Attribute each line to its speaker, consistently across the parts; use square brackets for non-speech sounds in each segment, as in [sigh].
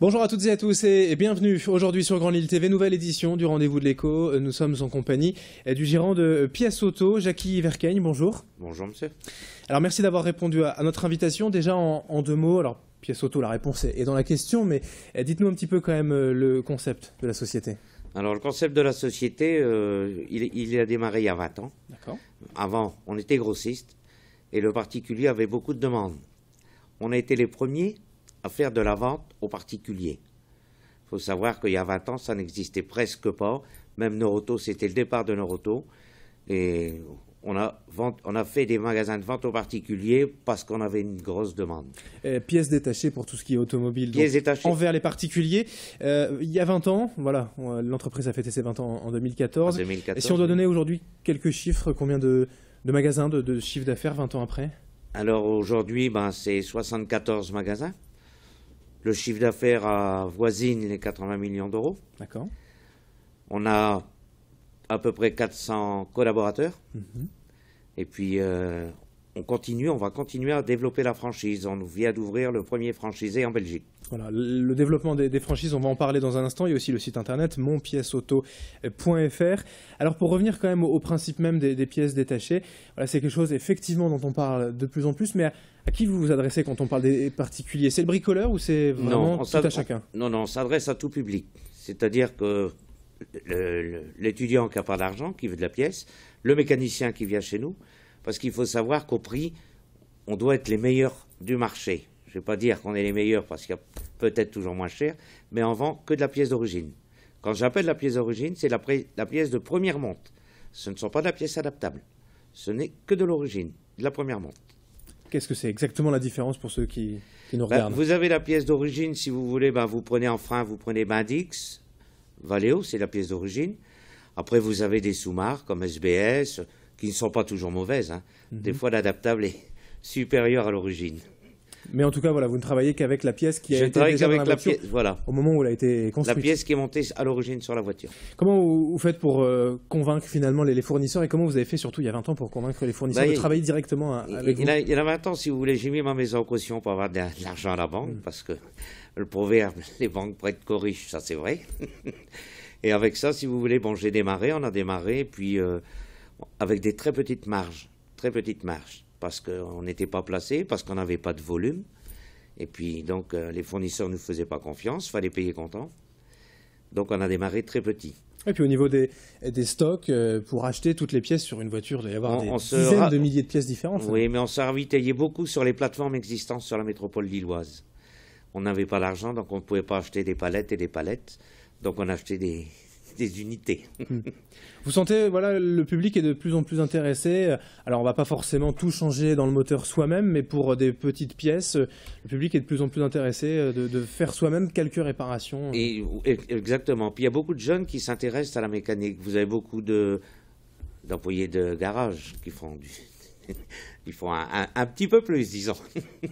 Speaker 1: Bonjour à toutes et à tous et bienvenue aujourd'hui sur Grand Lille TV, nouvelle édition du Rendez-vous de l'écho. Nous sommes en compagnie du gérant de Pièce Auto, Jackie Verkeigne. Bonjour.
Speaker 2: Bonjour monsieur.
Speaker 1: Alors merci d'avoir répondu à notre invitation. Déjà en, deux mots, alors Pièce Auto, la réponse est dans la question, mais dites-nous un petit peu quand même euh, le concept de la société.
Speaker 2: Alors le concept de la société, euh, il, a démarré il y a 20 ans. D'accord. Avant, on était grossiste et le particulier avait beaucoup de demandes. On a été les premiers à faire de la vente aux particuliers. Il faut savoir qu'il y a 20 ans, ça n'existait presque pas. Même Noroto, c'était le départ de Noroto. Et on a, on a fait des magasins de vente aux particuliers parce qu'on avait une grosse demande.
Speaker 1: pièces détachées pour tout ce qui est automobile. Pièces détachées. Envers les particuliers. Euh, il y a 20 ans, voilà, l'entreprise a fêté ses 20 ans en 2014. Et si on doit donner aujourd'hui quelques chiffres, combien de, magasins, de, de chiffre d'affaires 20 ans après?
Speaker 2: Alors aujourd'hui, ben, c'est 74 magasins. Le chiffre d'affaires voisine les 80 millions d'euros.
Speaker 1: D'accord.
Speaker 2: On a à peu près 400 collaborateurs. Mhm. Et puis, euh, on continue, on va continuer à développer la franchise. On vient d'ouvrir le premier franchisé en Belgique.
Speaker 1: Voilà, le développement des, franchises, on va en parler dans un instant. Il y a aussi le site internet monpièceauto.fr. Alors pour revenir quand même au, principe même des, pièces détachées, voilà, c'est quelque chose effectivement dont on parle de plus en plus, mais à, qui vous vous adressez quand on parle des particuliers? C'est le bricoleur ou c'est vraiment tout à chacun?
Speaker 2: Non, non, on s'adresse à tout public. C'est-à-dire que l'étudiant qui n'a pas d'argent, qui veut de la pièce, le mécanicien qui vient chez nous, parce qu'il faut savoir qu'au prix, on doit être les meilleurs du marché. Je ne vais pas dire qu'on est les meilleurs parce qu'il y a peut-être toujours moins cher, mais on vend que de la pièce d'origine. Quand j'appelle la pièce d'origine, c'est la, pièce de première monte. Ce ne sont pas de la pièce adaptable. Ce n'est que de l'origine, de la première monte.
Speaker 1: Qu'est-ce que c'est exactement la différence pour ceux qui, nous ben, regardent?
Speaker 2: Vous avez la pièce d'origine, si vous voulez, ben, vous prenez en frein, vous prenez Bindix, Valeo, c'est la pièce d'origine. Après, vous avez des sous-marques comme SBS, qui ne sont pas toujours mauvaises. Hein. Mhm. Des fois, l'adaptable est supérieur à l'origine.
Speaker 1: Mais en tout cas, voilà, vous ne travaillez qu'avec la pièce qui a été déjà dans la, pièce, voilà. au moment où elle a été construite.
Speaker 2: La pièce qui est montée à l'origine sur la voiture.
Speaker 1: Comment vous, faites pour euh, convaincre finalement les, fournisseurs et comment vous avez fait surtout il y a 20 ans pour convaincre les fournisseurs bah, de travailler directement avec
Speaker 2: il,
Speaker 1: vous
Speaker 2: Il y a 20 ans, si vous voulez, j'ai mis ma maison en caution pour avoir de l'argent à la banque mm. parce que le proverbe, les banques prêtent qu'aux riches, ça c'est vrai. [laughs] Et avec ça, si vous voulez, bon, j'ai démarré, on a démarré, puis euh, avec des très petites marges, très petites marges, parce qu'on n'était pas placé, parce qu'on n'avait pas de volume, et puis donc euh, les fournisseurs ne nous faisaient pas confiance, fallait payer comptant. Donc on a démarré très petit.
Speaker 1: Et puis au niveau des, des stocks, euh, pour acheter toutes les pièces sur une voiture, il doit y avoir des dizaines de milliers de pièces différentes.
Speaker 2: Oui, mais on s'est ravitaillé beaucoup sur les plateformes existantes sur la métropole lilloise. On n'avait pas l'argent, donc on ne pouvait pas acheter des palettes et des palettes. Donc on a acheté des, des unités. Hmm.
Speaker 1: Vous sentez, voilà, le public est de plus en plus intéressé. Alors, on va pas forcément tout changer dans le moteur soi-même, mais pour des petites pièces, le public est de plus en plus intéressé de, faire soi-même quelques réparations.
Speaker 2: Et, exactement. Puis il y a beaucoup de jeunes qui s'intéressent à la mécanique. Vous avez beaucoup de d'employés de garage qui font du, [laughs] ils font un, un petit peu plus, disons.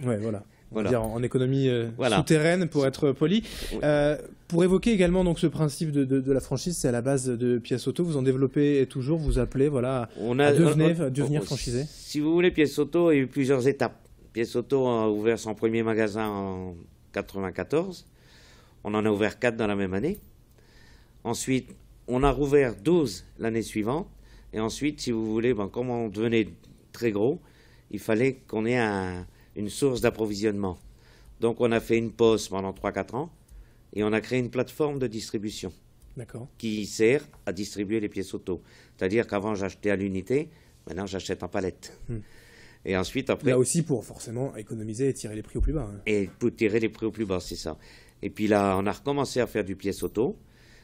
Speaker 1: Ouais, voilà dire en économie euh, souterraine pour être poli. Euh, pour évoquer également donc ce principe de, la franchise, c'est à la base de Pièce Auto. Vous en développez toujours, vous appelez voilà on a, à devenir, franchisé.
Speaker 2: Si vous voulez, Pièce Auto, a eu plusieurs étapes. Pièce Auto a ouvert son premier magasin en 94. On en a ouvert 4 dans la même année. Ensuite, on a rouvert 12 l'année suivante. Et ensuite, si vous voulez, ben, comme on devenait très gros, il fallait qu'on ait un, une source d'approvisionnement. Donc on a fait une pause pendant 3-4 ans et on a créé une plateforme de distribution qui sert à distribuer les pièces auto. C'est-à-dire qu'avant j'achetais à l'unité, maintenant j'achète en palette. Hmm.
Speaker 1: Et ensuite après... Là aussi pour forcément économiser et tirer les prix au plus bas. Hein.
Speaker 2: Et pour tirer les prix au plus bas, c'est ça. Et puis là, on a recommencé à faire du pièce auto,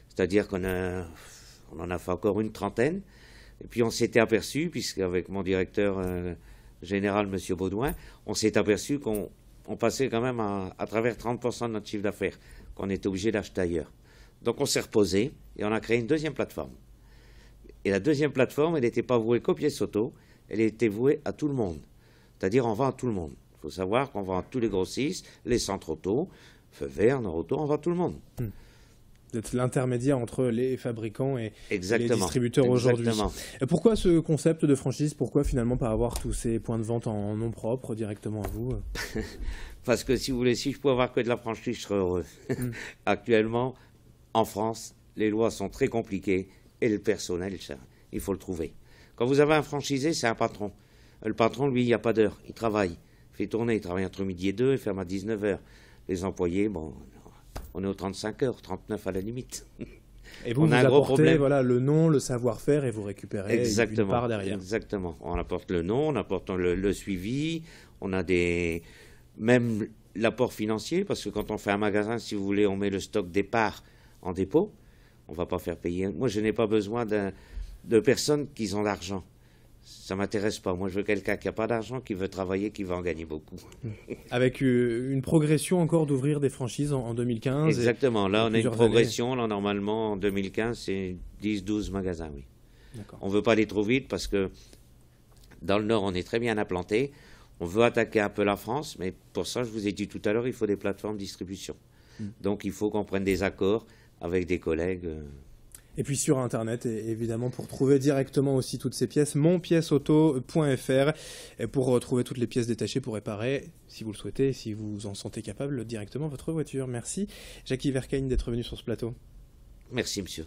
Speaker 2: c'est-à-dire qu'on on en a fait encore une trentaine. Et puis on s'était aperçu, puisqu'avec mon directeur... Euh, général, M. Baudouin, on s'est aperçu qu'on passait quand même à, travers 30% de notre chiffre d'affaires, qu'on était obligé d'acheter ailleurs. Donc on s'est reposé et on a créé une deuxième plateforme. Et la deuxième plateforme, elle n'était pas vouée qu'aux pièces auto, elle était vouée à tout le monde. C'est-à-dire, on vend à tout le monde. Il faut savoir qu'on vend à tous les grossistes, les centres auto, Feu Vert, Nord Auto, on vend à tout le monde. Hmm.
Speaker 1: D'être l'intermédiaire entre les fabricants et les distributeurs aujourd'hui. Pourquoi ce concept de franchise Pourquoi finalement pas avoir tous ces points de vente en nom propre directement à vous [laughs]
Speaker 2: Parce que si vous voulez, si je pouvais avoir que de la franchise, je serais heureux. Mm. [laughs] Actuellement, en France, les lois sont très compliquées et le personnel, il faut le trouver. Quand vous avez un franchisé, c'est un patron. Le patron, lui, il n'y a pas d'heure. Il travaille. Il fait tourner. Il travaille entre midi et deux. Il ferme à 19h. Les employés, bon, on est aux 35 heures, 39 à la limite.
Speaker 1: Et vous, on a un gros problème. voilà, le nom, le savoir-faire et vous récupérez exactement, une part derrière.
Speaker 2: Exactement. On apporte le nom, on apporte le, suivi, on a des. Même l'apport financier, parce que quand on fait un magasin, si vous voulez, on met le stock départ en dépôt. On ne va pas faire payer. Moi, je n'ai pas besoin de personnes qui ont l'argent ça m'intéresse pas. Moi, je veux quelqu'un qui n'a pas d'argent, qui veut travailler, qui va en gagner beaucoup. [laughs]
Speaker 1: Avec euh, une progression encore d'ouvrir des franchises en, 2015
Speaker 2: Exactement. Là, on a une progression. Là, normalement, en 2015, c'est 10-12 magasins, oui. On ne veut pas aller trop vite parce que dans le Nord, on est très bien implanté. On veut attaquer un peu la France, mais pour ça, je vous ai dit tout à l'heure, il faut des plateformes de distribution. Hmm. Donc, il faut qu'on prenne des accords avec des collègues.
Speaker 1: Et puis sur Internet, évidemment, pour trouver directement aussi toutes ces pièces, monpièceauto.fr, pour retrouver toutes les pièces détachées pour réparer, si vous le souhaitez, si vous en sentez capable, directement votre voiture. Merci, Jackie Vercaine, d'être venu sur ce plateau.
Speaker 2: Merci, monsieur.